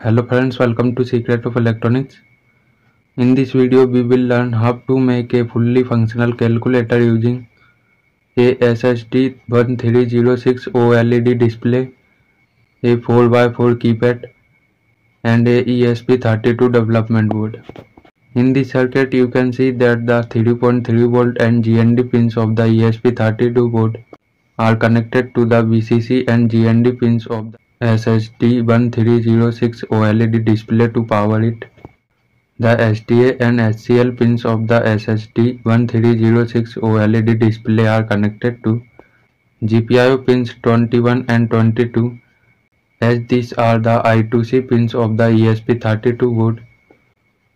Hello friends, welcome to Secret of Electronics. In this video we will learn how to make a fully functional calculator using a SSD 1306 OLED display, a 4x4 keypad and a ESP32 development board. In this circuit you can see that the 3.3 volt and GND pins of the ESP32 board are connected to the VCC and GND pins of the SSD1306 OLED display to power it. The SDA and SCL pins of the SSD1306 OLED display are connected to GPIO pins 21 and 22 as these are the I2C pins of the ESP32 board.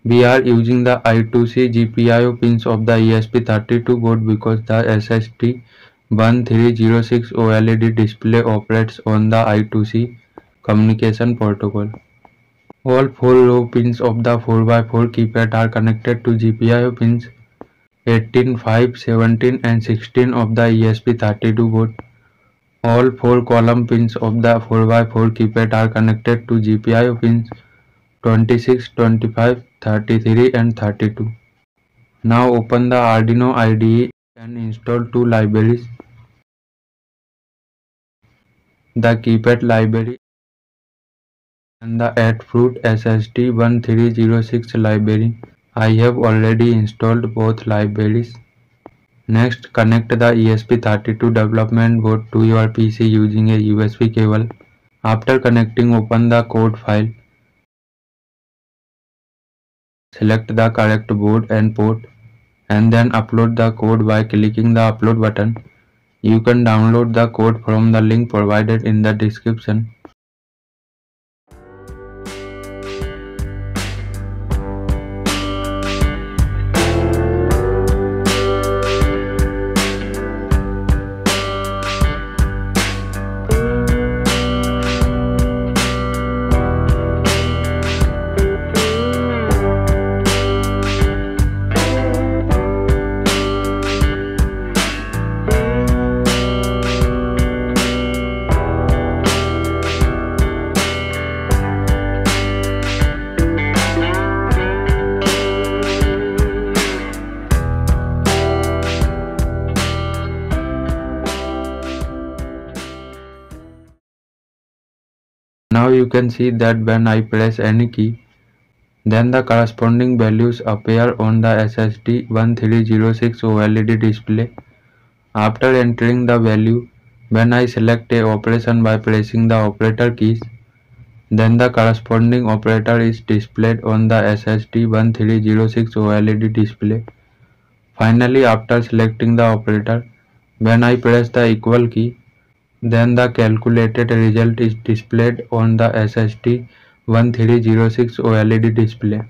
We are using the I2C GPIO pins of the ESP32 board because the SSD one three zero six O L E D display operates on the I two C communication protocol all four row pins of the four by four keypad are connected to G P I pins eighteen five seventeen and sixteen of the E S P thirty two board all four column pins of the four by four keypad are connected to G P I pins twenty six twenty five thirty three and thirty two now open the Arduino I D and install two libraries the keypad library and the Adafruit SSD 1306 library. I have already installed both libraries. Next, connect the ESP32 development board to your PC using a USB cable. After connecting, open the code file. Select the correct board and port and then upload the code by clicking the upload button. You can download the code from the link provided in the description. Now you can see that when I press any key, then the corresponding values appear on the SSD 1306 OLED display. After entering the value, when I select a operation by pressing the operator keys, then the corresponding operator is displayed on the SSD 1306 OLED display. Finally, after selecting the operator, when I press the equal key, then the calculated result is displayed on the SSD 1306 OLED display.